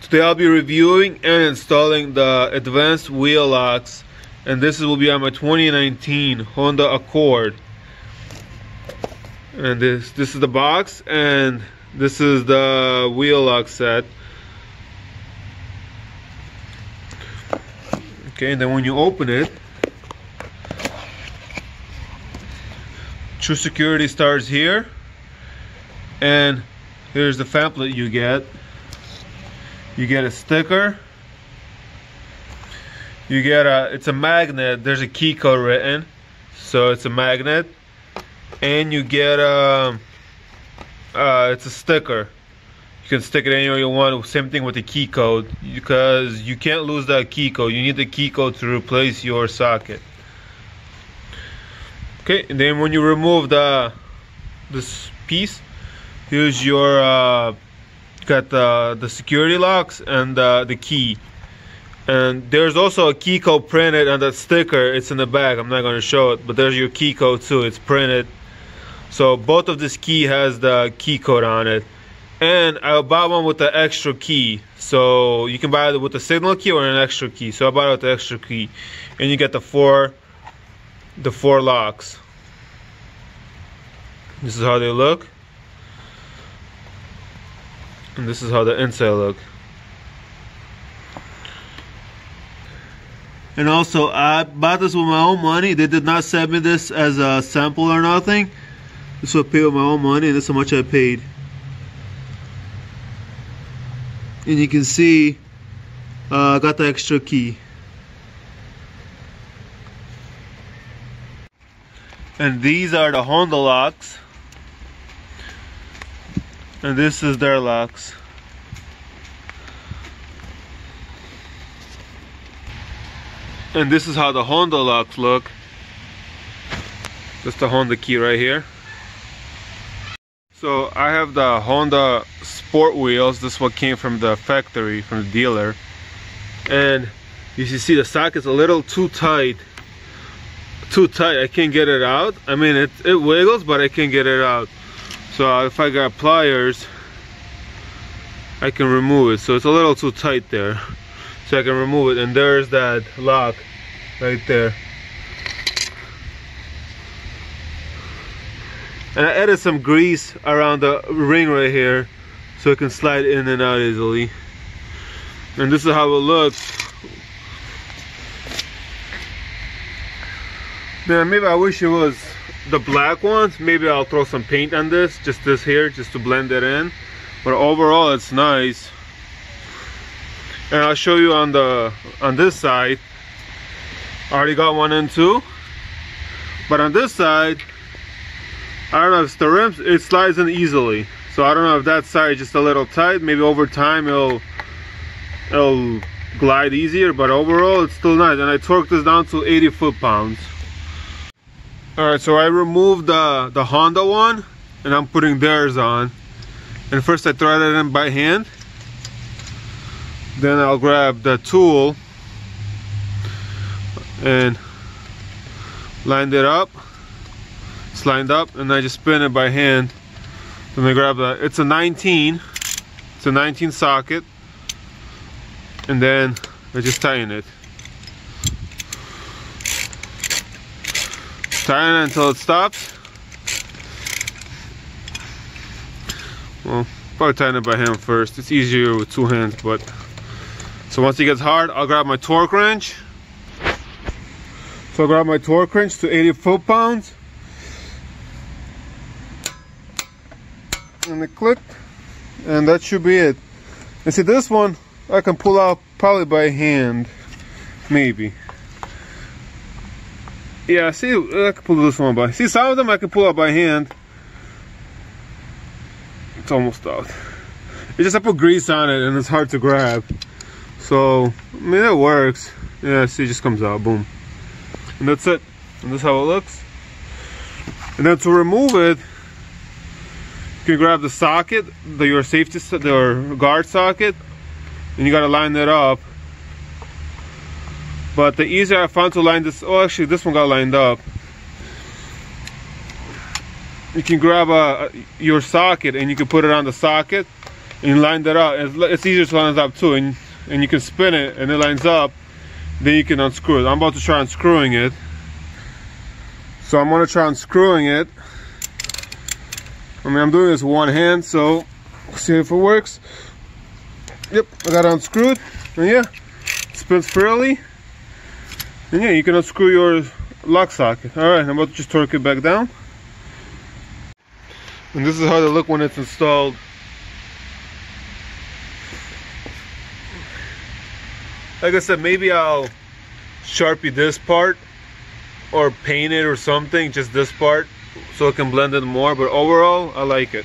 Today I'll be reviewing and installing the advanced wheel locks and this will be on my 2019 Honda Accord. And this this is the box and this is the wheel lock set. Okay and then when you open it true security starts here and here's the pamphlet you get you get a sticker. You get a it's a magnet. There's a key code written. So it's a magnet. And you get a uh, it's a sticker. You can stick it anywhere you want. Same thing with the key code. Because you can't lose that key code. You need the key code to replace your socket. Okay and then when you remove the this piece here's your uh, got the, the security locks and uh, the key. And there's also a key code printed on that sticker. It's in the back. I'm not going to show it, but there's your key code too. It's printed. So both of this key has the key code on it. And I bought one with the extra key. So you can buy it with the signal key or an extra key. So I bought it with the extra key. And you get the four the four locks. This is how they look and this is how the inside look. And also I bought this with my own money. They did not send me this as a sample or nothing. This was paid with my own money and this is how much I paid. And you can see uh, I got the extra key. And these are the Honda locks and this is their locks. And this is how the Honda locks look. That's the Honda key right here. So I have the Honda sport wheels. This what came from the factory from the dealer. And you can see the socket's a little too tight. Too tight. I can't get it out. I mean it, it wiggles but I can't get it out so uh, if I got pliers I can remove it. So it's a little too tight there. So I can remove it. And there's that lock right there. And I added some grease around the ring right here so it can slide in and out easily. And this is how it looks. Man maybe I wish it was the black ones maybe I'll throw some paint on this just this here just to blend it in. But overall it's nice. And I'll show you on the on this side. I already got one in too. But on this side I don't know if the rims it slides in easily. So I don't know if that side is just a little tight. Maybe over time it'll it'll glide easier. But overall it's still nice. And I torqued this down to 80 foot-pounds all right so i removed the the honda one and i'm putting theirs on. And first i thread it in by hand. Then i'll grab the tool and line it up it's lined up and i just spin it by hand. Then i grab the it's a 19 it's a 19 socket. And then i just tighten it Tighten until it stops. Well, probably tighten it by hand first. It's easier with two hands, but so once it gets hard, I'll grab my torque wrench. So I grab my torque wrench to 80 foot-pounds. And it clicked. And that should be it. And see this one, I can pull out probably by hand. Maybe. Yeah, see, uh, I can pull this one by. See, some of them I can pull out by hand. It's almost out. It's just I put grease on it and it's hard to grab. So, I mean, it works. Yeah, see, it just comes out, boom. And that's it. And that's how it looks. And then to remove it, you can grab the socket, the your safety, the guard socket, and you gotta line that up but the easier I found to line this, oh actually this one got lined up. You can grab a, your socket and you can put it on the socket and line that up. It's, it's easier to line it up too and, and you can spin it and it lines up. Then you can unscrew it. I'm about to try unscrewing it. So I'm gonna try unscrewing it. I mean I'm doing this one hand so see if it works. Yep I got unscrewed. And yeah spins freely and yeah you can unscrew your lock socket. All right I'm about to just torque it back down. And this is how they look when it's installed. Like I said maybe I'll sharpie this part or paint it or something just this part so it can blend it more but overall I like it